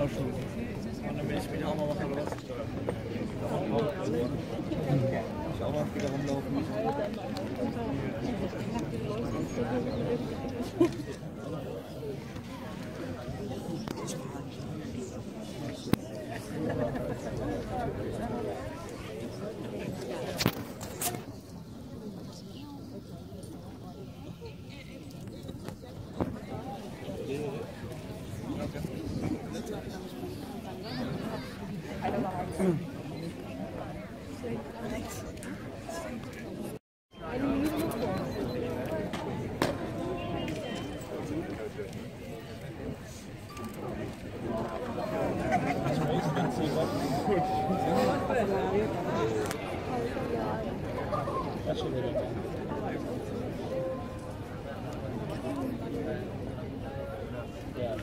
Absoluut. Want ik mensen allemaal wat gaan lopen. Yeah,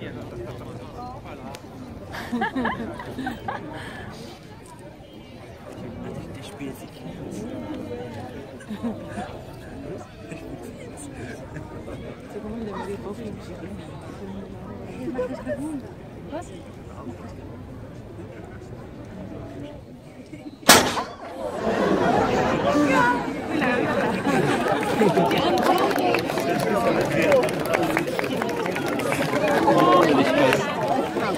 Der spielt sich Secondo me devo dire poco in Cosa? Quella è la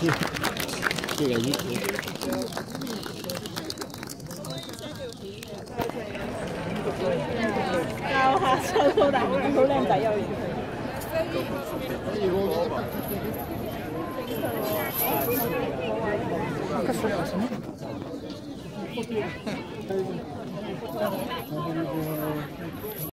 教下小豆大，好靓仔哦，原来。